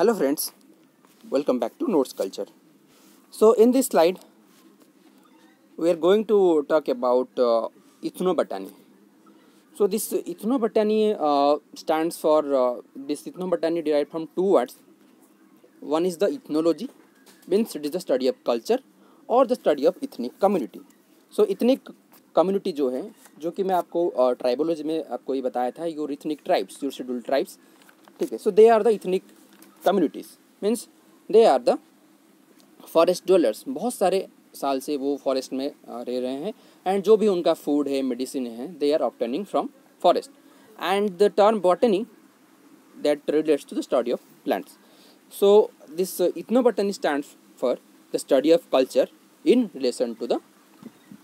Hello friends, welcome back to Notes Culture. So in this slide, we are going to talk about uh, ethnobotany. So this ethnobotany uh, stands for uh, this ethnobotany derived from two words. One is the ethnology, means it is the study of culture और the study of ethnic community so ethnic community जो है जो कि मैं आपको tribology में आपको ये बताया था your ethnic tribes your schedule tribes ठीक है so they are the ethnic communities means they are the forest dwellers बहुत सारे साल से वो फॉरेस्ट में रह रहे हैं एंड जो भी उनका फ़ूड है मेडिसिन है they are obtaining from forest and the term botany that relates to the study of plants so this ethnobotany stand for the study of culture in relation to the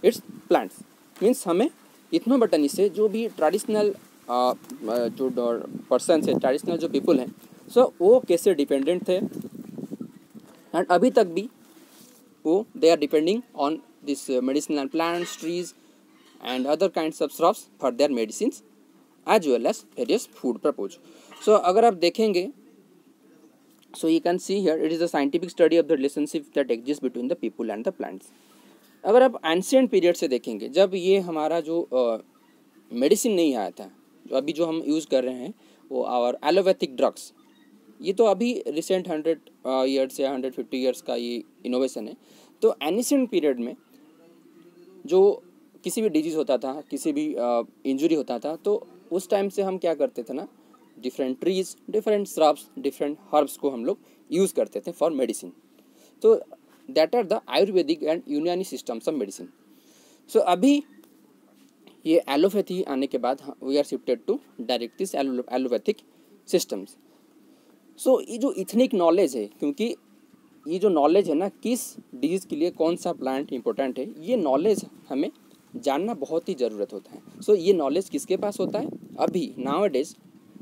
its plants means हमें ethnobotany से जो भी traditional जो person है traditional जो people हैं so so, वो कैसे डिपेंडेंट थे? एंड अभी तक भी वो they are depending on this medicinal plants trees and other kinds of shrubs for their medicine as well as various food purpose so अगर आप देखेंगे so you can see here it is the scientific study of the relationship that exist between the people and the plants अगर आप ancient period से देखेंगे जब ये हमारा जो मेडिसिन uh, नहीं आया था जो अभी जो हम यूज़ कर रहे हैं वो आवर एलोपैथिक ड्रग्स ये तो अभी रिसेंट हंड्रेड ईयर्स या हंड्रेड फिफ्टी ईयर्स का ये इनोवेशन है। तो एनिसेंट पीरियड में जो किसी भी डिज़ीज़ होता था किसी भी इंजरी uh, होता था तो उस टाइम से हम क्या करते थे ना different trees different shrubs different herbs को हम लोग यूज़ करते थे फॉर मेडिसिन तो that are the Ayurvedic and Unani systems of medicine so अभी ये एलोपैथी आने के बाद we are shifted to direct this allopathic systems so so, ये जो इथनिक नॉलेज है क्योंकि ये जो नॉलेज है ना किस डिज़ीज़ के लिए कौन सा प्लांट इंपॉर्टेंट है ये नॉलेज हमें जानना बहुत ही ज़रूरत होता है। सो so, ये नॉलेज किसके पास होता है? अभी नाव डेज़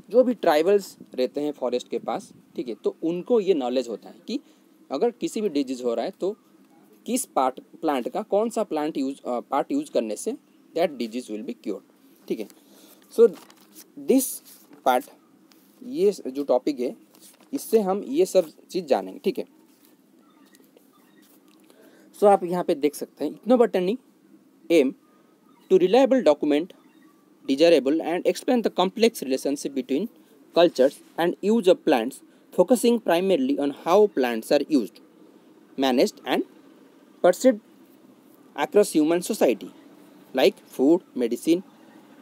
जो भी ट्राइबल्स रहते हैं फॉरेस्ट के पास ठीक है तो उनको ये नॉलेज होता है कि अगर किसी भी डिज़ीज़ हो रहा है तो किस पार्ट प्लांट का कौन सा प्लांट यूज़ पार्ट यूज़ करने से that disease will be cured ठीक है। सो दिस पार्ट ये जो टॉपिक है इससे हम ये सब चीज़ जानेंगे, ठीक है? सो आप यहाँ पे देख सकते हैं, ethnobotany aim to reliable document desirable and explain the complex relationship between culture and use of plants focusing primarily on how plants are use manage and perceived across human society like food medicine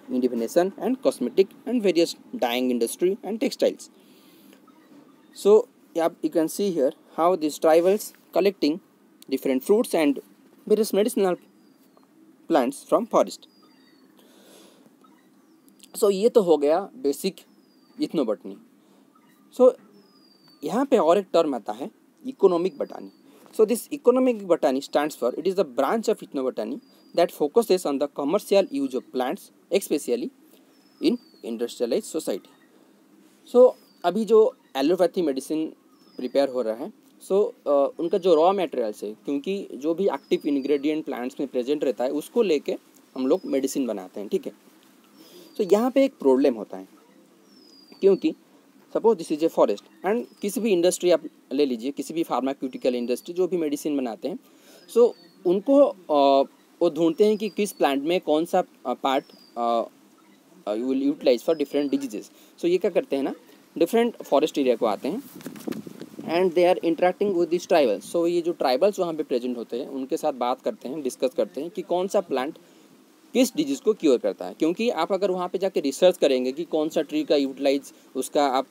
identification and cosmetic and various dyeing industry and textiles So yeah, you can see here how these tribals collecting different fruits and various medicinal plants from forest. So ये तो हो गया basic ethno बटनी। सो यहाँ पे और एक term आता है economic botany. So this economic botany stands for it is the branch of ethnobotany that focuses on the commercial use of plants especially in industrialised society so अभी जो एलोपैथी मेडिसिन प्रिपेयर हो रहा है। So so, उनका जो raw materials है क्योंकि जो भी एक्टिव इंग्रेडिएंट प्लांट्स में प्रेजेंट रहता है उसको लेके हम लोग मेडिसिन बनाते हैं ठीक है? तो यहाँ पे एक प्रॉब्लम होता है क्योंकि suppose this is a forest and किसी भी इंडस्ट्री आप ले लीजिए किसी भी फार्माक्यूटिकल इंडस्ट्री जो भी मेडिसिन बनाते हैं सो so, उनको वो ढूंढते हैं कि किस प्लांट में कौन सा part you will utilise for different diseases so ये क्या करते हैं ना डिफरेंट फॉरेस्ट एरिया को आते हैं and they are interacting with this tribals so ये जो ट्राइबल्स वहाँ पे प्रेजेंट होते हैं, उनके साथ बात करते हैं डिस्कस करते हैं कि कौन सा प्लांट किस डिज़ीज़ को क्योर करता है। क्योंकि आप अगर वहाँ पे जाके रिसर्च करेंगे कि कौन सा ट्री का यूटिलाइज उसका आप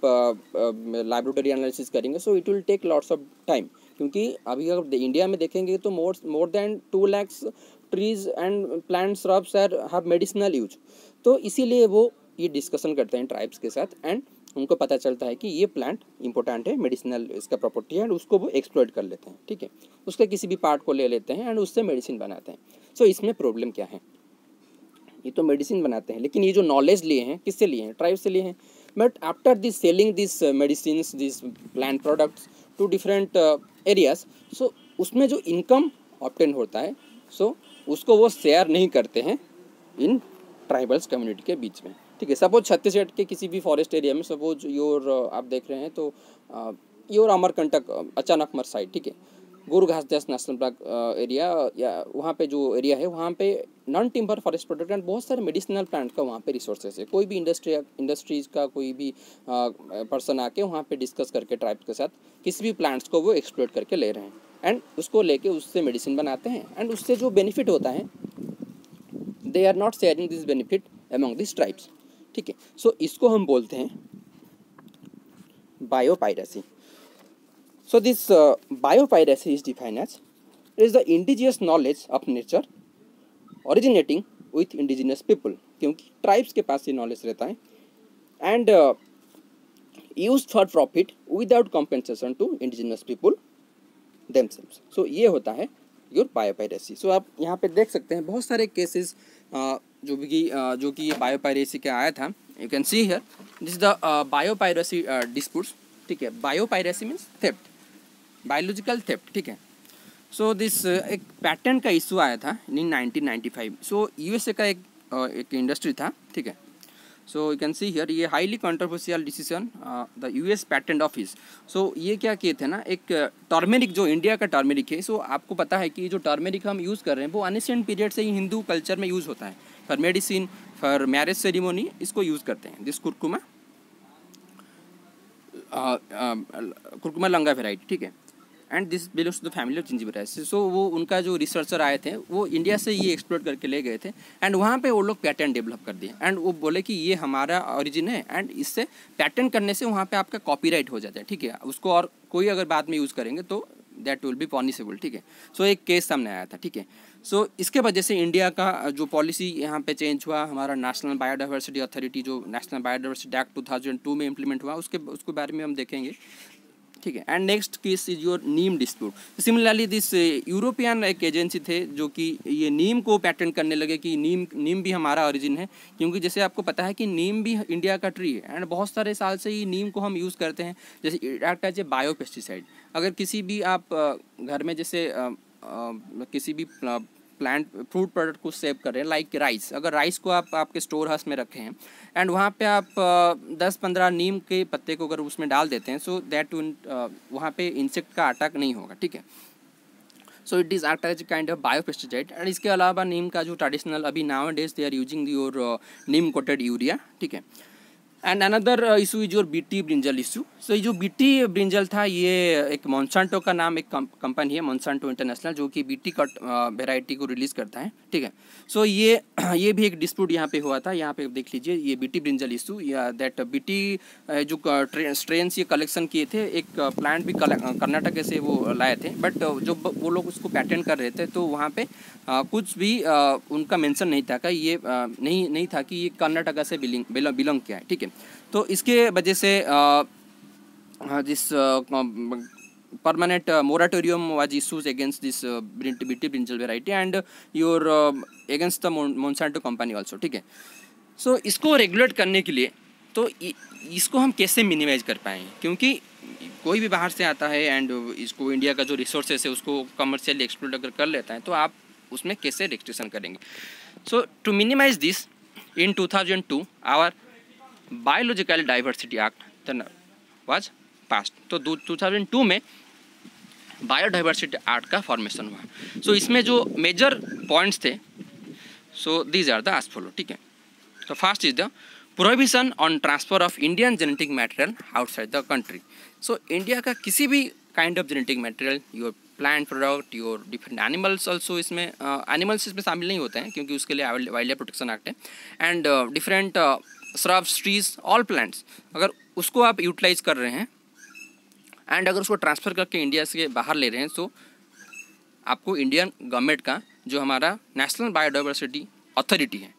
लाइब्रेटरी एनालिसिस करेंगे so it will take lots of time क्योंकि अभी अगर इंडिया में देखेंगे तो more more than two lakhs trees and plant shrubs are have medicinal use तो इसीलिए वो ये डिस्कशन करते हैं ट्राइब्स के साथ एंड उनको पता चलता है कि ये प्लांट इंपॉर्टेंट है मेडिसिनल इसका प्रॉपर्टी है एंड उसको वो एक्सप्लोर कर लेते हैं ठीक है? उसके किसी भी पार्ट को ले लेते हैं एंड उससे मेडिसिन बनाते हैं। सो so, इसमें प्रॉब्लम क्या है? ये तो मेडिसिन बनाते हैं लेकिन ये जो नॉलेज लिए हैं किससे लिए हैं? ट्राइब से लिए हैं। But after this selling this medicine this plant products to different areas so उसमें जो इनकम ऑप्टेन होता है सो so, उसको वो शेयर नहीं करते हैं इन ट्राइबल्स कम्युनिटी के बीच में। ठीक है, सपोज़ छत्तीसगढ़ के किसी भी फॉरेस्ट एरिया में सपोज़ योर आप देख रहे हैं तो योर अमरकंटक अचानकमर साइड ठीक है? गुरु घासदास नेशनल पार्क एरिया या वहाँ पे जो एरिया है, वहाँ पे non timber forest product and बहुत सारे मेडिसिनल प्लांट का वहाँ पे रिसोर्सेज है। कोई भी इंडस्ट्री इंडस्ट्रीज़ का कोई भी पर्सन आके वहाँ पे डिस्कस करके ट्राइब के साथ किसी भी प्लांट्स को वो एक्सप्लोर करके ले रहे हैं। एंड उसको लेके उससे मेडिसिन बनाते हैं। एंड उससे जो बेनिफिट होता है they are not sharing this benefit among this tribes ठीक है। सो इसको हम बोलते हैं biopiracy this uh, biopiracy is defined as it is the indigenous knowledge of nature originating with indigenous people क्योंकि ट्राइब्स के पास ये नॉलेज रहता है and use for profit without compensation to indigenous people themselves so ये होता है your biopiracy so आप यहाँ पे देख सकते हैं बहुत सारे केसेस जो भी जो कि ये बायोपायरेसी का आया था you can see here this the biopiracy disputes ठीक है? Biopiracy means theft biological theft ठीक है? सो दिस एक पैटर्न का इशू आया था इन 1995 सो यूएसए का एक एक इंडस्ट्री था ठीक है? So you can see here ये highly controversial decision the you US patent office so ये क्या किए थे ना एक टर्मेरिक जो इंडिया का टर्मेरिक है सो so, आपको पता है कि जो टर्मेरिक हम यूज़ कर रहे हैं वो अनिसेंट पीरियड से ही हिंदू कल्चर में यूज़ होता है। For medicine for marriage ceremony इसको यूज़ करते हैं। This curcuma curcuma longa variety ठीक है? And this belongs to the family of zingiberaceae so वो उनका जो रिसर्चर आए थे, वो इंडिया से ये एक्सप्लोर करके ले गए थे। एंड वहाँ पे वो लोग पैटर्न डेवलप कर दिए। एंड वो बोले कि ये हमारा ओरिजिन है। एंड इससे पैटर्न करने से वहाँ पे आपका कॉपीराइट हो जाता है, ठीक है? उसको और कोई अगर बाद में यूज़ करेंगे तो दैट विल बी पॉनिसेबल ठीक है? सो एक केस सामने आया था, ठीक है? सो इसके वजह से इंडिया का जो पॉलिसी यहाँ पे चेंज हुआ, हमारा नेशनल बायोडाइवर्सिटी अथॉरिटी जो नेशनल बायोडाइवर्सिटी एक्ट 2002 में इंप्लीमेंट हुआ, उसके उसके बारे में हम देखेंगे। ठीक है। And next case is your neem dispute similarly this European एक एजेंसी थे जो कि ये नीम को पैटर्न करने लगे कि नीम नीम भी हमारा ओरिजिन है। क्योंकि जैसे आपको पता है कि नीम भी इंडिया का ट्री है। एंड बहुत सारे साल से ही नीम को हम यूज़ करते हैं। जैसे act as a bio pesticide अगर किसी भी आप घर में जैसे किसी भी प्लांट फ्रूट प्रोडक्ट को सेव कर रहे हैं लाइक राइस अगर राइस को आप, आपके स्टोर हाउस में रखे हैं एंड वहाँ पे आप दस पंद्रह नीम के पत्ते को अगर उसमें डाल देते हैं सो दैट वहाँ पे इंसेक्ट का अटैक नहीं होगा, ठीक है? So it is act as kind of biopesticide and इसके अलावा नीम का जो ट्रेडिशनल अभी nowadays they are using your neem coated urea ठीक है? And another issue is your BT brinjal issue so ये जो बीटी ब्रिंजल था ये एक मोन्सांटो का नाम एक कंपनी है मोन्सांटो इंटरनेशनल जो कि बीटी कट वेराइटी को रिलीज़ करता है ठीक है? सो so, ये ये भी एक डिस्प्यूट यहाँ पे हुआ था यहाँ पे देख लीजिए ये बीटी ब्रिंजल इशू या दैट बीटी जो स्ट्रेन ये कलेक्शन किए थे एक प्लांट भी कर्नाटक से वो लाए थे बट जो वो लोग उसको पैटेंट कर रहे थे तो वहाँ पे कुछ भी उनका मेंशन नहीं था कि ये नहीं नहीं था कि ये कर्नाटका से बिलोंग बिलोंग किया है ठीक है? तो इसके वजह से जिस uh, moratorium was issued against this uh, BT brinjal variety and your uh, against the Monsanto company also ठीक है? सो इसको रेगुलेट करने के लिए तो इसको हम कैसे मिनिमाइज कर पाएँगे क्योंकि कोई भी बाहर से आता है एंड इसको इंडिया का जो रिसोर्सेस है उसको कमर्शियली एक्सप्लोर अगर कर लेता है तो आप उसमें कैसे रिस्ट्रिक्शन करेंगे? So to minimise this in 2002 our biological diversity act was pass तो टू में बायोडाइवर्सिटी एक्ट का फॉर्मेशन हुआ। सो so, इसमें जो मेजर पॉइंट्स थे so these are the as follow ठीक है? तो first is the prohibition on transfer of Indian genetic material outside the country so India का किसी भी kind of genetic material your plant product your different animals also इसमें animals uh, इसमें शामिल नहीं होते हैं क्योंकि उसके लिए वाइल्ड लाइफ प्रोटेक्शन एक्ट है and different shrubs trees all plants अगर उसको आप यूटिलाइज कर रहे हैं एंड अगर उसको ट्रांसफ़र करके इंडिया से बाहर ले रहे हैं तो आपको इंडियन गवर्नमेंट का जो हमारा नेशनल बायोडाइवर्सिटी अथॉरिटी है,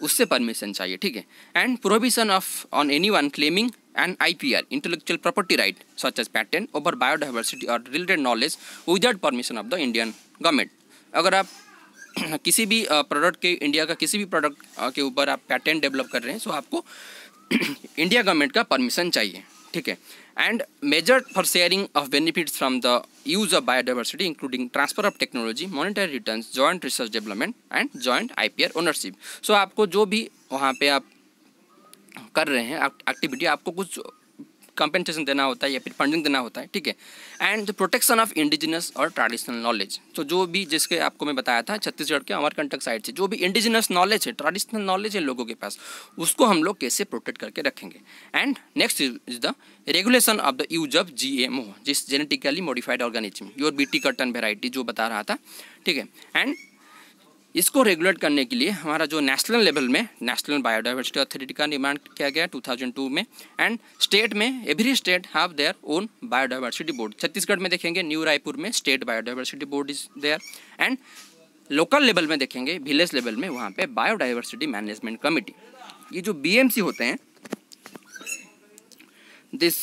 उससे परमिशन चाहिए, ठीक है? And prohibition of on any one claiming and I P R intellectual property right such as patent over biodiversity और related knowledge without permission of the Indian government अगर आप किसी भी प्रोडक्ट के इंडिया का किसी भी प्रोडक्ट के ऊपर आप पैटेंट डेवलप कर रहे हैं तो आपको इंडिया गवर्नमेंट का परमिशन चाहिए, ठीक है? And major for sharing of benefits from the use of biodiversity including transfer of technology monetary return joint research development and joint I P R ownership so आपको जो भी वहाँ पे आप कर रहे हैं एक्टिविटी आपको कुछ कंपेंसेशन देना होता है या फिर फंडिंग देना होता है, ठीक है? And the protection of indigenous और ट्रेडिशनल नॉलेज तो जो भी जिसके आपको मैं बताया था, छत्तीसगढ़ के अमरकंटक साइड से, जो भी इंडिजिनस नॉलेज है ट्रेडिशनल नॉलेज है लोगों के पास, उसको हम लोग कैसे प्रोटेक्ट करके रखेंगे? And next is the regulation of the use of G M O जिस genetically modified organism your B T cotton variety जो बता रहा था, ठीक है? एंड इसको रेगुलेट करने के लिए हमारा जो नेशनल लेवल में नेशनल बायोडाइवर्सिटी अथॉरिटी का निर्माण किया गया 2002 में एंड स्टेट में every state have their own biodiversity board Chhattisgarh में देखेंगे न्यू रायपुर में state biodiversity board is there and local level में देखेंगे विलेज लेवल में वहाँ पे बायोडाइवर्सिटी मैनेजमेंट कमेटी ये जो बीएमसी होते हैं दिस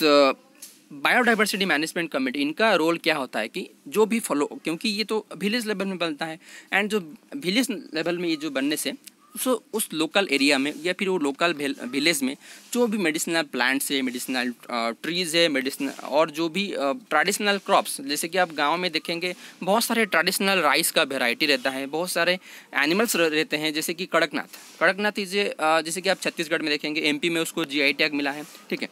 बायोडाइवर्सिटी मैनेजमेंट कमेटी इनका रोल क्या होता है कि जो भी फॉलो, क्योंकि ये तो विलेज लेवल में बनता है एंड जो विलेज लेवल में ये जो बनने से सो उस लोकल एरिया में, या फिर वो लोकल विलेज में, जो भी मेडिसिनल प्लांट्स है मेडिसिनल ट्रीज़ है मेडिसिन और जो भी ट्रेडिशनल क्रॉप्स जैसे कि आप गाँव में देखेंगे, बहुत सारे ट्रेडिशनल राइस का वेराइटी रहता है, बहुत सारे एनिमल्स रहते हैं, जैसे कि कड़कनाथ। कड़कनाथ इज़ जैसे कि आप छत्तीसगढ़ में देखेंगे एमपी में उसको जीआई टैग मिला है, ठीक है।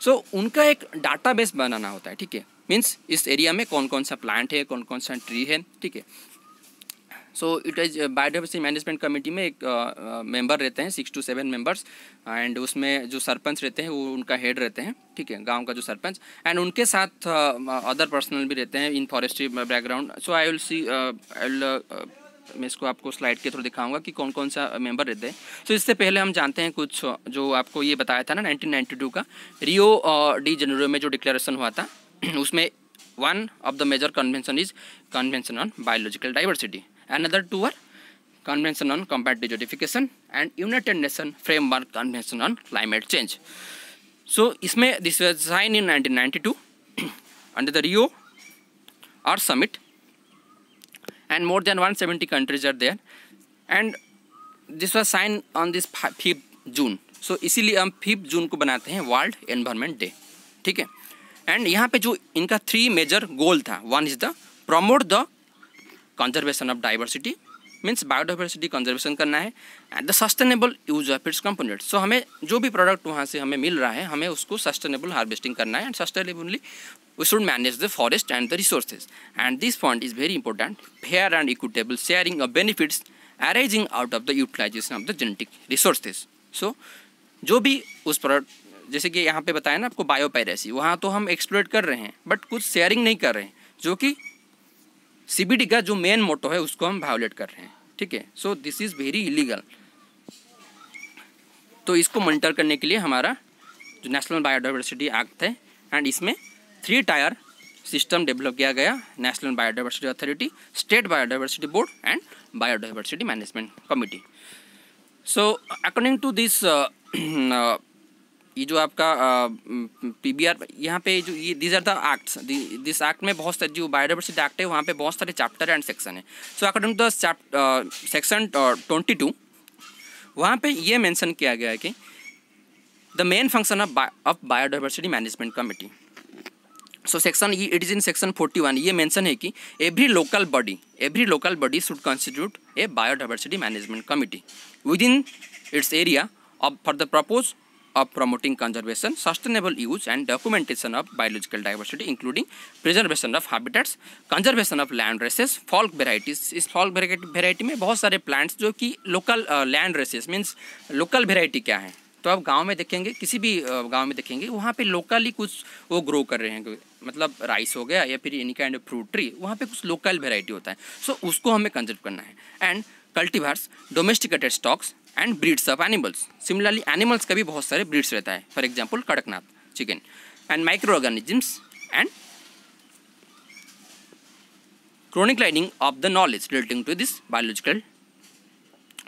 सो so, उनका एक डाटाबेस बनाना होता है ठीक है? मीन्स इस एरिया में कौन कौन सा प्लांट है कौन कौन सा ट्री है ठीक है? So it is biodiversity management committee में एक मेंबर uh, रहते हैं six two seven members and उसमें जो सरपंच रहते हैं वो उनका हेड रहते हैं ठीक है? गाँव का जो सरपंच एंड उनके साथ अदर uh, पर्सनल भी रहते हैं in forestry background so I will see I will मैं इसको आपको स्लाइड के थ्रू दिखाऊँगा कि कौन कौन सा मेंबर रहते हैं। तो इससे पहले हम जानते हैं कुछ, जो आपको ये बताया था ना 1992 का रियो डी जनवरी में जो डिक्लेरेशन हुआ था, उसमें one of the major convention is convention on biological diversity another two are convention on combat desertification and united nation framework convention on climate change so इसमें this was sign in 1992 under the Rio Earth summit and more than 170 countries are there. And this was signed on this 5th June so इसीलिए हम fifth June को बनाते हैं world environment day ठीक है? And यहाँ पे जो इनका थ्री मेजर गोल था one is the promote the conservation of diversity means biodiversity conservation करना है and the sustainable use of its component so हमें जो भी प्रोडक्ट वहाँ से हमें मिल रहा है, हमें उसको सस्टेनेबल हार्वेस्टिंग करना है and sustainably we should manage the forest and the resources. And this point is very important, fair and equitable sharing of benefits arising out of the utilization of the genetic resources. So, जो भी उस product जैसे कि यहाँ पे बताया ना आपको बायोपायरेसी वहाँ तो हम एक्सप्लोर कर रहे हैं बट कुछ शेयरिंग नहीं कर रहे हैं जो कि सीबीडी का जो मेन मोटो है उसको हम वायोलेट कर रहे हैं ठीक है so this is very illegal तो इसको मॉनिटर करने के लिए हमारा जो नेशनल बायोडाइवर्सिटी एक्ट है एंड इसमें थ्री टायर सिस्टम डेवलप किया गया, national biodiversity authority, state biodiversity board and biodiversity management committee. So according to this ये जो आपका पी बी आर यहाँ पे जो ये these are the acts this act में बहुत सारे जो बायोडाइवर्सिटी एक्ट है, वहाँ पे बहुत सारे चैप्टर एंड सेक्शन है। So according to the section twenty two वहाँ पे ये मेंशन किया गया है कि the main function of of biodiversity management committee so section it is in section 41 one ये मैंशन है कि every local body every local body should constitute a biodiversity management committee within its area of for the purpose of promoting conservation sustainable use and documentation of biological diversity including preservation of habitats conservation of land races folk varieties इस folk variety में बहुत सारे plants जो कि local land races means local variety क्या है? तो आप गाँव में देखेंगे, किसी भी uh, गाँव में देखेंगे, वहाँ पे लोकली कुछ वो ग्रो कर रहे हैं। मतलब राइस हो गया या फिर any kind of fruit tree वहाँ पे कुछ लोकल वेराइटी होता है। सो so, उसको हमें कंजर्व करना है। And cultivars domesticated stocks and breeds of animals similarly animals का भी बहुत सारे ब्रीड्स रहता है। For example Kadaknath chicken and micro organisms and chronic lining of the knowledge relating to this biological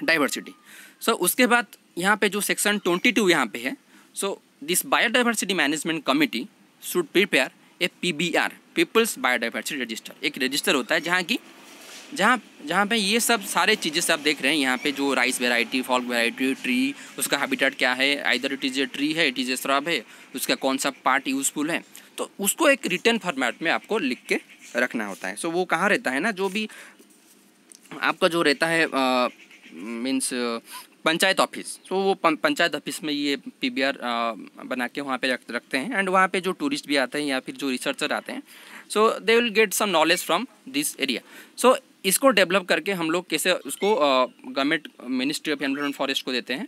diversity so उसके बाद यहाँ पे जो सेक्शन ट्वेंटी टू यहाँ पे है so this biodiversity management committee should prepare a P people's biodiversity register एक register होता है जहाँ की जहाँ जहाँ पे ये सब सारे चीज़ें सब देख रहे हैं। यहाँ पे जो rice variety folk variety tree उसका हैबिटेट क्या है? Either it is a tree है इट इज़ ए श्रब है उसका कौन सा पार्ट यूज़फुल है? तो उसको एक रिटर्न फॉर्मेट में आपको लिख के रखना होता है। सो so, वो कहाँ रहता है ना? जो भी आपका जो रहता है मीन्स पंचायत ऑफ़िस। तो वो पंचायत ऑफ़िस में ये पी बी आर बना के वहाँ पे रख, रखते हैं। एंड वहाँ पे जो टूरिस्ट भी आते हैं या फिर जो रिसर्चर आते हैं, so they will get some knowledge from this area so इसको डेवलप करके हम लोग कैसे उसको government, ministry of environment forest को देते हैं।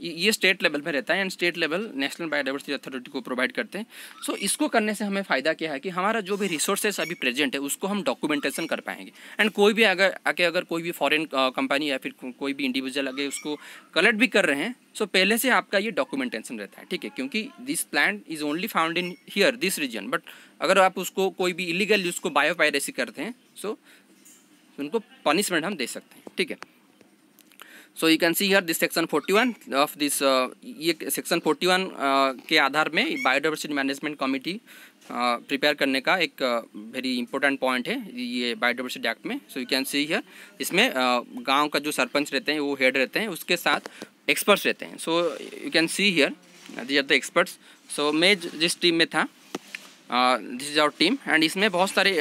ये स्टेट लेवल में रहता है and state level national biodiversity authority को प्रोवाइड करते हैं। सो so, इसको करने से हमें फ़ायदा क्या है कि हमारा जो भी रिसोर्सेस अभी प्रेजेंट है उसको हम डॉक्यूमेंटेशन कर पाएँगे। एंड कोई भी अगर आके अगर कोई भी फॉरेन कंपनी या फिर कोई भी इंडिविजुअल अगर उसको कलेक्ट भी कर रहे हैं सो so, पहले से आपका ये डॉक्यूमेंटेशन रहता है ठीक है? क्योंकि this plant is only found in here this region but अगर आप उसको कोई भी इलीगल उसको बायोपायरेसी करते हैं सो so, उनको पनिशमेंट हम दे सकते हैं ठीक है? So you can see here this section 41 of this ये सेक्शन 41 uh, के आधार में बायोडाइवर्सिटी मैनेजमेंट कमेटी प्रिपेयर करने का एक वेरी इंपॉर्टेंट पॉइंट है ये बायोडाइवर्सिटी एक्ट में। So you can see here इसमें uh, गाँव का जो सरपंच रहते हैं वो हेड रहते हैं उसके साथ एक्सपर्ट्स रहते हैं। So you can see here they are the experts so मैं जिस टीम में था this is our team and इसमें बहुत सारे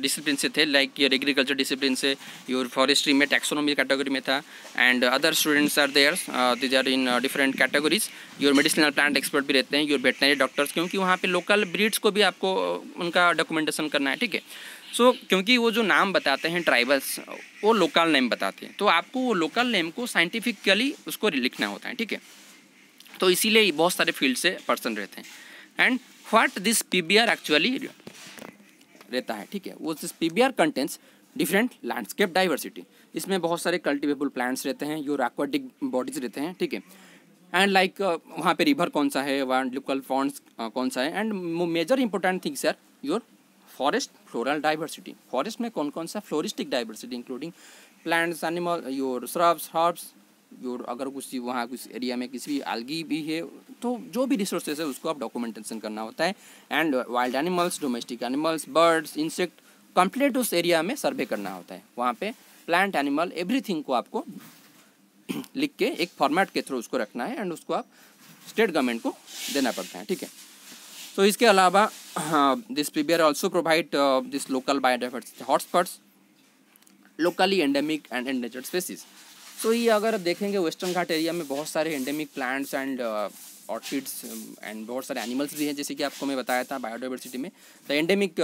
डिसिप्लिन से थे लाइक योर एग्रीकल्चर डिसिप्लिन से योर फॉरेस्ट्री में टैक्सोनॉमी कैटेगरी में था and other students are there these are in different categories your medicinal plant expert भी रहते हैं योर वेटनरी डॉक्टर्स क्योंकि वहाँ पे लोकल ब्रीड्स को भी आपको उनका डॉक्यूमेंटेशन करना है ठीक है? सो so, क्योंकि वो जो नाम बताते हैं ट्राइबल्स वो लोकल नेम बताते हैं। तो आपको वो लोकल नेम को साइंटिफिकली उसको लिखना होता है ठीक है? तो इसीलिए बहुत सारे फ़ील्ड से पर्सन रहते हैं। And what this PBR actually रहता है ठीक है? वो this PBR contents different landscape diversity इसमें बहुत सारे कल्टिवेबल प्लांट्स रहते हैं योर एक्वाटिक बॉडीज रहते हैं ठीक है? एंड लाइक uh, वहाँ पे रिवर कौन सा है वहाँ लोकल फॉन्ड्स कौन सा है? एंड मेजर इंपॉर्टेंट थिंग्स यार your forest floral diversity forest में कौन कौन सा floristic diversity including plants animal your shrubs herbs your अगर कुछ वहाँ कुछ एरिया में किसी भी आलगी भी है तो जो भी रिसोर्सेज है, उसको आप डॉक्यूमेंटेशन करना होता है। And wild animals domestic animals birds insect complete उस एरिया में सर्वे करना होता है। वहाँ पे प्लांट एनिमल एवरीथिंग को आपको लिख के एक फॉर्मेट के थ्रू उसको रखना है एंड उसको आप स्टेट गवर्नमेंट को देना पड़ता है, ठीक है? तो इसके अलावा this PBR also provide this local biodiversity hotspots locally endemic and endangered species तो ये अगर देखेंगे वेस्टर्न घाट एरिया में बहुत सारे एंडेमिक प्लांट्स एंड ऑर्चिड्स एंड बहुत सारे एनिमल्स भी हैं, जैसे कि आपको मैं बताया था बायोडाइवर्सिटी में। The endemic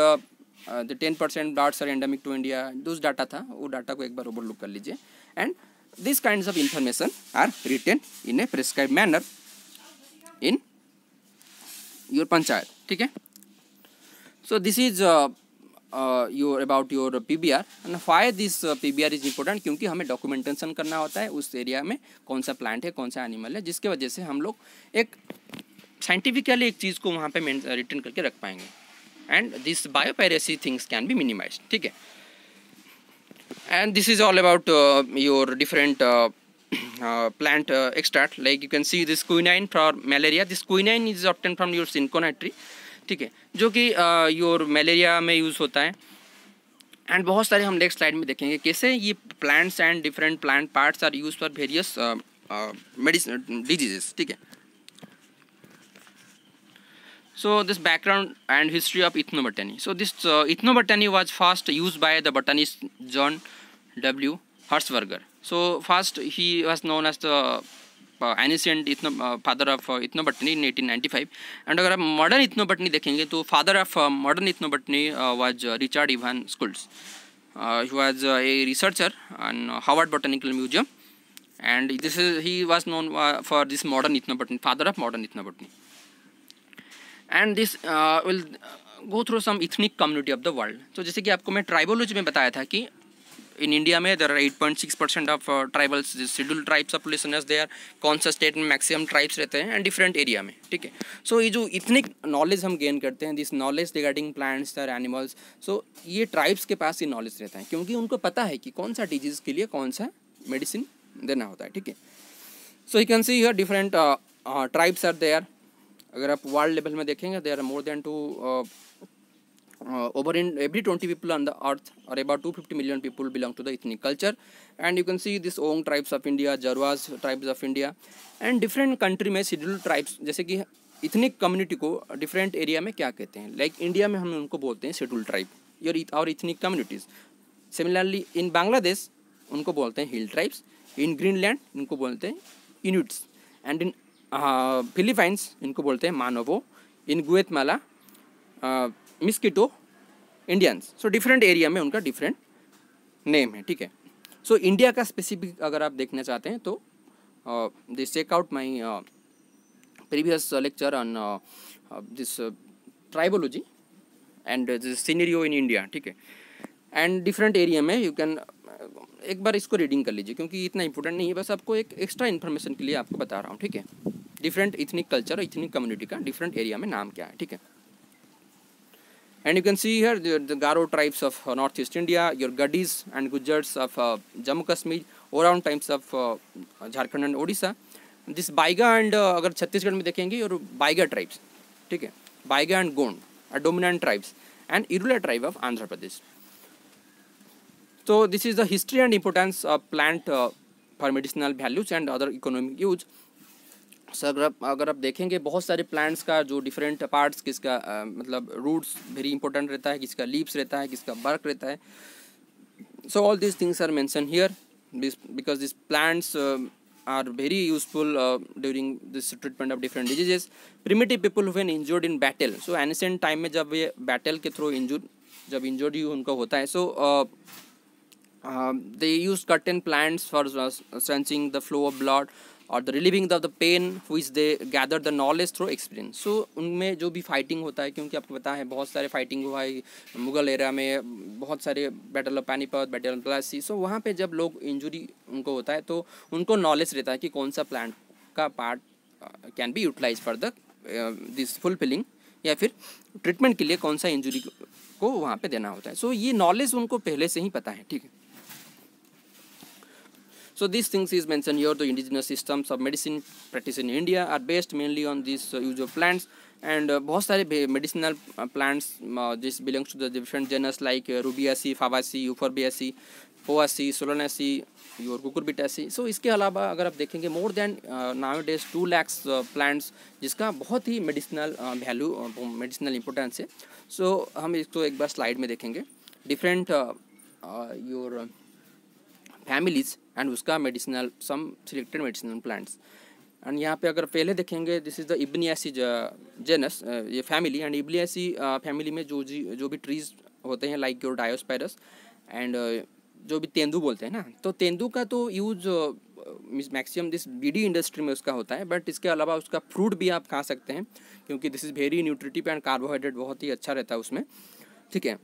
the ten percent birds are endemic to India those data था, वो डाटा को एक बार ओवर लुक कर लीजिए। And this kind of information are written in a prescribe manner in your panchayat ठीक है? So this is your about your P B R and phi this P B R is important क्योंकि हमें documentation करना होता है उस area में कौन सा प्लांट है कौन सा एनिमल है जिसके वजह से हम लोग एक साइंटिफिकली एक चीज़ को वहाँ पे रिटर्न करके रख पाएँगे। And this biopiracy things can be minimise ठीक है? And this is all about your different uh, extract. You can see this quinine for malaria. This quinine is obtained from your cinchona tree ठीक है, जो कि your malaria में use होता है। And बहुत सारे हम नेक्स्ट स्लाइड में देखेंगे कैसे ये plants and different plant parts are use for various medicine diseases ठीक है। So this background and history of ethno botany so this ethno botany was first use by the botany John W Harshberger so first he was known as the ancient ethno father of ethno botany in 1895 and अगर आप modern ethnobotany देखेंगे तो father of modern ethno botany was Richard Evans Schultes he was a researcher on Harvard botanical museum and this is he was known for this modern ethnobotany father of modern ethnobotany and this will go through some ethnic community of the world तो जैसे कि आपको मैं tribology में बताया था कि में there eight point six percent of tribals schedule tribes of listeners they are कौन सा स्टेट में मैक्सिमम ट्राइब्स रहते हैं एंड डिफरेंट एरिया में, ठीक है? सो ये जो इतनी नॉलेज हम गेन करते हैं दिस नॉलेज रिगार्डिंग प्लांट्स और एनिमल्स सो ये ट्राइब्स के पास ये नॉलेज रहता है, क्योंकि उनको पता है कि कौन सा डिज़ीज़ के लिए कौन सा मेडिसिन देना होता है, ठीक है? So you can see your different tribes are there अगर आप वर्ल्ड लेवल में देखेंगे there are more than two uh, over in every 20 people on the earth or about 250 million people belong to the ethnic culture and you can see this Ong tribes of India, Jarwas tribes of India and different country में scheduled tribes जैसे कि ethnic community को different area में क्या कहते हैं like like India में हम उनको बोलते हैं शेड्यूल ट्राइब और ethnic communities similarly in Bangladesh उनको बोलते हैं हिल ट्राइब्स इन ग्रीनलैंड इनको बोलते हैं इनुट्स एंड इन फिलीपाइंस इनको बोलते हैं मानवो in Guatemala Miskito Indians so different area में उनका डिफरेंट नेम है, ठीक है? सो इंडिया का स्पेसिफिक अगर आप देखना चाहते हैं तो this check out my previous lecture on this tribology and this scenario in India ठीक है? एंड डिफरेंट एरिया में यू कैन एक बार इसको रीडिंग कर लीजिए क्योंकि इतना इंपॉर्टेंट नहीं है। बस आपको एक एक्स्ट्रा इन्फॉर्मेशन के लिए आपको बता रहा हूँ, ठीक है? डिफरेंट इथनिक कल्चर और इथनिक कम्युनिटी का डिफरेंट एरिया में नाम क्या है, ठीक है? And you can see here the, the Garo tribes of uh, northeast India, your Gadis and Gujars of uh, Jammu Kashmir, around times of uh, Jharkhand and Odisha. This Baiga and uh, अगर छत्तीसगढ़ में देखेंगे और Baiga tribes ठीक है Baiga and Gond are dominant tribes and Irula tribe of Andhra Pradesh. So this is the history and importance of plant uh, for medicinal values and other economic use. Sir अगर आप अगर आप देखेंगे बहुत सारे plants का जो different parts किसका आ, मतलब रूट्स वेरी इंपॉर्टेंट रहता है किसका लीव्स रहता है किसका बर्क रहता है so all these things are mention here because this plants are very useful during this treatment of different diseases primitive people who injured in battle so ancient time में जब ये बैटल के through injure जब injured उनका होता है so they use certain plants for sensing the flow of blood और the relieving the pain which they gather the knowledge through experience so उनमें जो भी फाइटिंग होता है क्योंकि आपको पता है बहुत सारे फाइटिंग हुआ है मुगल एरा में बहुत सारे battle of Panipat battle of Plassey so वहाँ पर जब लोग इंजुरी उनको होता है तो उनको नॉलेज रहता है कि कौन सा प्लान का part can be utilize for the this fulfilling या फिर ट्रीटमेंट के लिए कौन सा इंजुरी को वहाँ पे देना होता है. सो so, ये नॉलेज उनको पहले से ही पता है ठीक है? So these things is mentioned here. The indigenous systems of medicine practice in India are based mainly on this uh, use of plants and uh, बहुत सारे medicinal uh, plants uh, this belongs to the different genus like uh, rubiaceae, fabaceae, euphorbiaceae, poaceae, solanaceae, your cucurbitaceae. So इसके अलावा अगर आप देखेंगे than uh, nowadays two lakhs uh, plants जिसका बहुत ही uh, value uh, medicinal importance है. So हम इसको एक बार slide में देखेंगे different uh, uh, your uh, families and उसका medicinal some selected medicinal plants and यहाँ पे अगर पहले देखेंगे this is the Ebenaceae genus ये फैमिली एंड इब्नियासी फैमिली में जो जी जो भी ट्रीज होते हैं लाइक योर डायोस्पायरस एंड जो भी तेंदू बोलते हैं ना तो तेंदू का तो use maximum this bidi industry में उसका होता है बट इसके अलावा उसका फ्रूट भी आप खा सकते हैं क्योंकि this is very nutritive and carbohydrate बहुत ही अच्छा रहता है उसमें ठीक है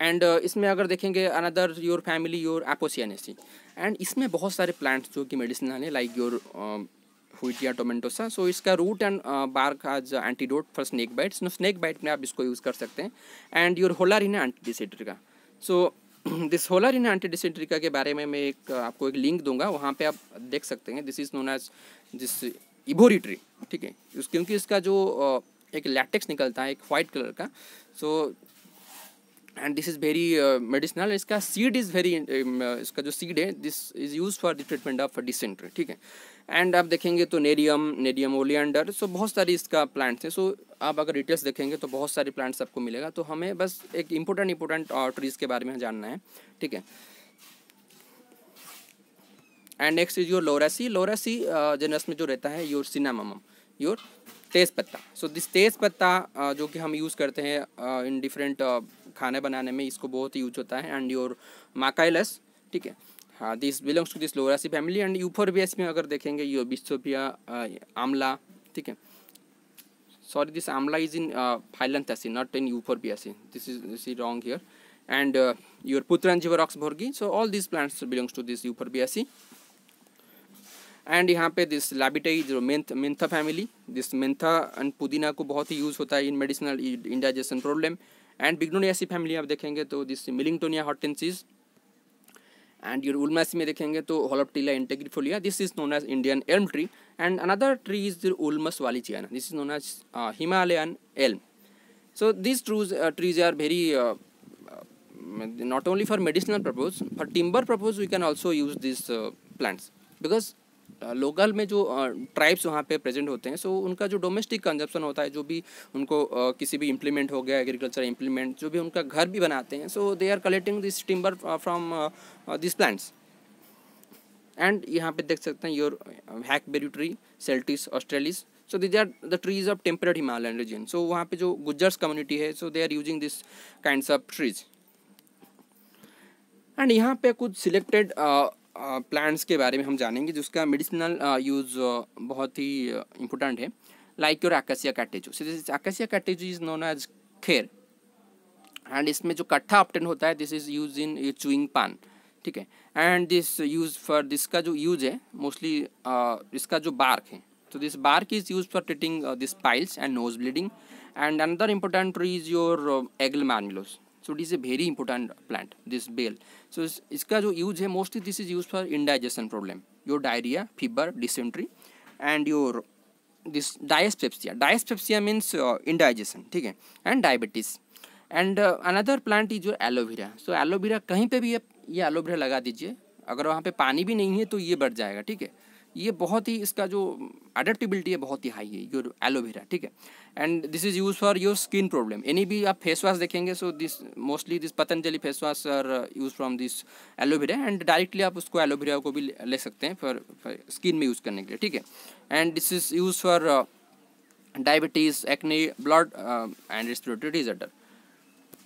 एंड uh, इसमें अगर देखेंगे another your family your Apocynaceae and इसमें बहुत सारे प्लांट्स जो कि मेडिसिन है लाइक योर हुइटिया टोमेटोसा सो इसका root and bark as antidote for snake bites no snake bite में आप इसको यूज़ कर सकते हैं. And your Holarrhena antidysenterica so this Holarrhena antidysenterica के बारे में मैं एक आपको एक लिंक दूँगा. वहाँ पे आप देख सकते हैं. This is known as this ivory tree ठीक है? क्योंकि इसका जो uh, एक लैटेक्स निकलता है एक वाइट कलर का. So and this is very medicinal इसका सीड इज़ वेरी इसका जो सीड है this is use for the treatment of dysentery ठीक है? एंड आप देखेंगे तो नेरियम नेरियम ओलियंडर सो बहुत सारी इसका प्लांट्स हैं। सो आप अगर डिटेल्स देखेंगे तो बहुत सारे प्लांट्स आपको मिलेगा। तो हमें बस एक इम्पोर्टेंट इंपॉर्टेंट ट्रीज के बारे में जानना है, ठीक है? And next is your Lauraceae Lauraceae genus में जो रहता है योर सिनामम योर तेज़ पत्ता सो दिस तेज़ पत्ता जो कि हम यूज़ करते हैं इन डिफरेंट खाने बनाने में इसको बहुत यूज़ होता है एंड योर माकाइलस ठीक है? हाँ this belongs to this Lauraceae family and Euphorbiaceae में अगर देखेंगे योर बिस्टोपिया आमला ठीक है? Sorry this amla is in Phyllanthaceae not in Euphorbiaceae this is is wrong here and your पुत्रांजिवरॉक्स भोर्गी so all this plants belongs to this Euphorbiaceae and यहाँ पे this Labiatae जो month Mentha family this Mentha and पुदीना को बहुत ही use होता है in medicinal indigestion problem and Bignoniaceae family आप देखेंगे तो this millingtonia hortensis and your Ulmaceae में देखेंगे तो holoptelea integrifolia this is known as Indian elm tree and another tree is ulmus wallichiana this is known as Himalayan elm so these trees, uh, trees are very uh, not only for medicinal purpose for timber purpose we can also use these uh, plants because local में जो tribes वहाँ पे present होते हैं so उनका जो domestic consumption होता है, जो भी उनको किसी भी इम्प्लीमेंट हो गया एग्रीकल्चर इम्प्लीमेंट जो भी उनका घर भी बनाते हैं so they are collecting this timber from this plants and यहाँ पे देख सकते हैं your hackberry tree Celtis australis so these are the trees of temperate Himalayan region so वहाँ पे जो गुजर्स कम्युनिटी है so they are using this kind of trees and यहाँ पे कुछ सिलेक्टेड प्लांट्स के बारे में हम जानेंगे, जिसका मेडिसिनल यूज़ बहुत ही इम्पोर्टेंट है। Like your Acacia catechu Acacia catechu is known as Kher and इसमें जो कट्ठा ऑप्टेन होता है this is use in chewing paan ठीक है? And this use for this का जो यूज़ है मोस्टली इसका जो बार्क है। तो this bark is use for treating this piles and nose bleeding and another important tree is your Aegle marmelos so it is a very important plant this bael so इसका जो use है mostly this is use for indigestion problem your diarrhoea fever dysentery and your this dyspepsia dyspepsia means indigestion ठीक है? And diabetes and another plant is your aloe vera so aloe vera कहीं पे भी ये aloe vera लगा दीजिए। अगर वहाँ पे पानी भी नहीं है तो ये बढ़ जाएगा, ठीक है? ये बहुत ही इसका जो अडेप्टिबिलिटी है बहुत ही हाई है योर एलोवेरा ठीक है? And this is use for your skin problem any भी आप फेस वॉश देखेंगे so this mostly this Patanjali face wash are use from this aloe vera and directly आप उसको एलोवेरा को भी ले सकते हैं फॉर स्किन में यूज़ करने के लिए ठीक है? And this is use for diabetes acne blood and respiratory disorder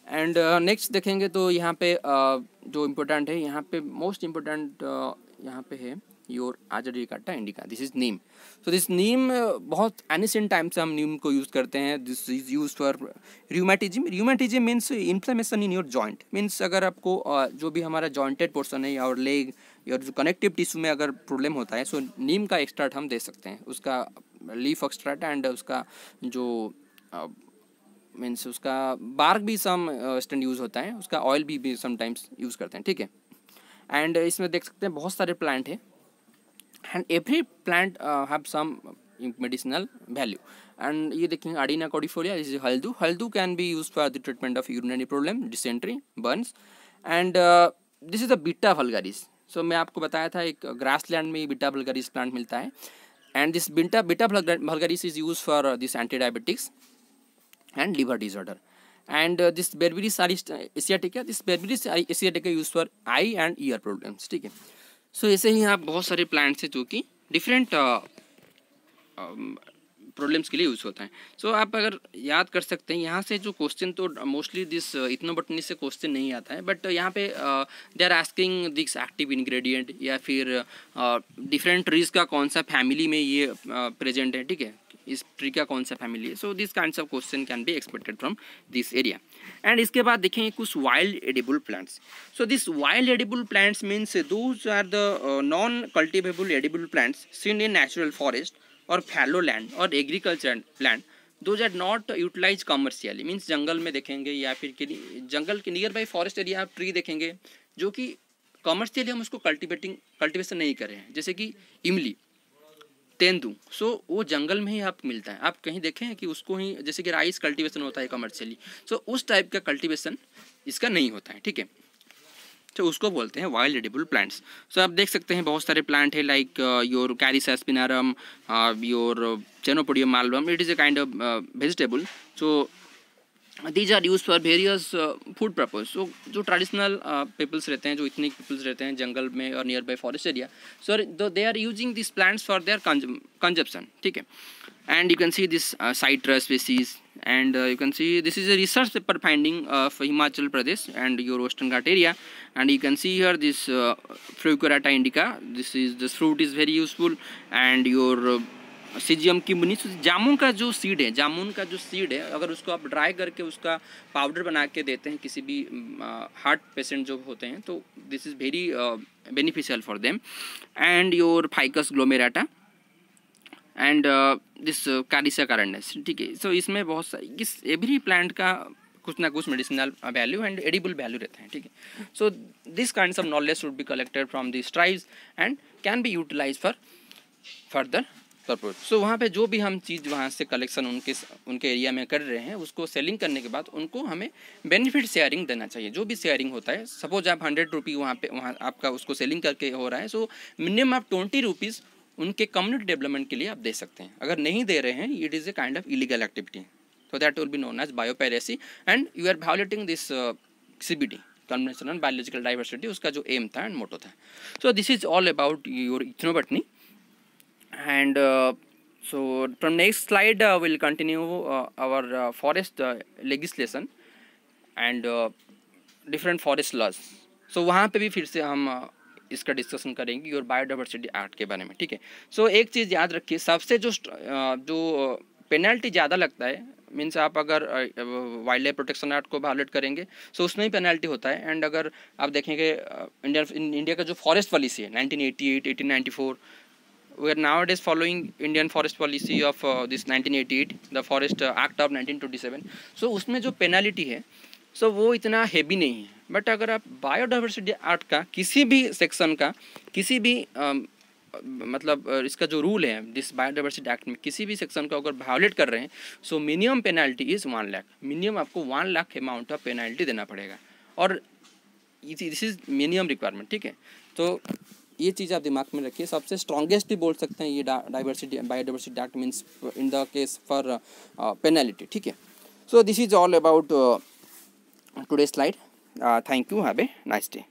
and next देखेंगे तो यहाँ पे uh, जो इम्पोर्टेंट है यहाँ पे मोस्ट इम्पोर्टेंट uh, यहाँ पे है your Azadirachta indica this is neem so this neem बहुत एनिसेंट टाइम से हम नीम को यूज़ करते हैं। This is use for rheumatism rheumatism means inflammation in your joint means अगर आपको uh, जो भी हमारा जॉइंटेड पोर्सन है और लेग या जो कनेक्टिव टिश्यू में अगर प्रॉब्लम होता है सो नीम का एक्स्ट्राट हम दे सकते हैं। उसका लीफ एक्स्ट्राट एंड उसका जो मीन्स उसका बार्क भी सम स्टैंड यूज़ होता है। उसका ऑयल भी समटाइम्स यूज़ करते हैं। ठीक है? एंड इसमें देख सकते हैं बहुत सारे प्लांट हैं। And every plant have some medicinal value and ये देखेंगे अडीना कॉडिफोलिया इज़ हल्दू Haldu can be use for the treatment of urinary problem dysentery burns and this is the Beta vulgaris so मैं आपको बताया था एक ग्रास लैंड में Beta vulgaris plant मिलता है. And this Beta Beta vulgaris is use for this anti diabetics and liver disorder. And uh, this berberis asiatica this berberis asiatica used for eye and ear problems. ठीक है? सो ऐसे ही यहाँ बहुत सारे plants हैं जो कि डिफरेंट प्रॉब्लम्स के लिए यूज़ होता है। सो so, आप अगर याद कर सकते हैं यहाँ से जो क्वेश्चन तो मोस्टली दिस इतना बटनी से क्वेश्चन नहीं आता है बट यहाँ पे they are asking this active ingredient या फिर डिफरेंट uh, ट्रीज का कौन सा फैमिली में ये प्रेजेंट uh, है ठीक है? इस ट्री का कौन सा फैमिली है? So this kind of question can be expected from this area and इसके बाद देखेंगे कुछ wild edible plants so this wild edible plants means those are the non cultivable edible plants seen in natural forest और fallow land और agriculture land those are not utilize commercially means जंगल में देखेंगे या फिर जंगल के नियर बाई फॉरेस्ट एरिया आप tree देखेंगे, जो कि कमर्शियली हम उसको कल्टिवेटिंग कल्टिवेशन नहीं कर रहे हैं। जैसे कि इमली। तेंदू। सो so, वो जंगल में ही आप मिलता है। आप कहीं देखें कि उसको ही जैसे कि राइस कल्टीवेशन होता है कमर्शियली सो so, उस टाइप का कल्टीवेशन इसका नहीं होता है ठीक है? तो उसको बोलते हैं वाइल्ड एडिबल प्लांट्स सो आप देख सकते हैं बहुत सारे प्लांट है like your Carissa spinarum your Chenopodium मालवम it is a kind of vegetable so these are use for various food purpose so जो ट्रेडिशनल पीपल्स रहते हैं, जो इथनिक पीपल्स रहते हैं जंगल में और near by forest area so they are using this plants for their consumption ठीक है? And you can see this citrus species and you can see this is a research paper finding of Himachal Pradesh and your western Ghat area and you can see here this Flacourtia indica this is this fruit is very useful and your Syzygium cumini jamun का जो seed है, जामुन का जो seed है, अगर उसको आप ड्राई करके उसका पाउडर बना के देते हैं किसी भी हार्ट पेशेंट जो होते हैं तो this is very beneficial for them and your Ficus glomerata and this Carissa carandas ठीक है? सो इसमें बहुत सारी इस एवरी प्लांट का कुछ ना कुछ medicinal value and edible value रहता है, ठीक है? So this kind of knowledge should be collected from this tribes and can be utilize for further purpose so वहाँ पे जो भी हम चीज़ वहाँ से कलेक्शन उनके उनके एरिया में कर रहे हैं उसको सेलिंग करने के बाद उनको हमें बेनिफिट शेयरिंग देना चाहिए। जो भी शेयरिंग होता है सपोज़ आप हंड्रेड रुपी वहाँ पे वहाँ आपका उसको सेलिंग करके हो रहा है सो मिनिमम आप ट्वेंटी रुपीज़ उनके कम्युनिटी डेवलपमेंट के लिए आप दे सकते हैं। अगर नहीं दे रहे हैं it is a kind of illegal activity so so that will be known as biopiracy and you are violating this uh, CBD conventional biological diversity उसका जो एम था एंड मोटो था। So this is all about your ethnobotany and uh, so from next slide uh, we'll continue uh, our uh, forest uh, legislation and uh, different forest laws. So वहाँ पे भी फिर से हम uh, इसका discussion करेंगे और बायोडाइवर्सिटी एक्ट के बारे में ठीक है? सो एक चीज़ याद रखिए सबसे जो जो पेनल्टी ज़्यादा लगता है मीन्स आप अगर वाइल्ड लाइफ प्रोटेक्शन एक्ट को वायलेट करेंगे सो उसमें ही पेनल्टी होता है। एंड अगर आप देखेंगे इंडिया इंडिया का जो फॉरेस्ट पॉलिसी है 1988 1894 we are nowadays following Indian forest policy of uh, this 1988 the forest uh, act of 1927 so उसमें जो पेनालिटी है सो so वो इतना हेवी नहीं है. बट अगर आप बायोडाइवर्सिटी एक्ट का किसी भी सेक्शन का किसी भी uh, मतलब इसका जो रूल है दिस बायोडाइवर्सिटी एक्ट में किसी भी सेक्शन का अगर वायोलेट कर रहे हैं so minimum penalty is one lakh minimum आपको one lakh amount of penalty देना पड़ेगा. और दिस इज़ मिनिमम रिक्वायरमेंट ठीक है? तो ये चीज़ आप दिमाग में रखिए। सबसे स्ट्रॉन्गेस्ट भी बोल सकते हैं ये diversity biodiversity act means in the case for penalty ठीक है? So this is all about today slide thank you have a nice day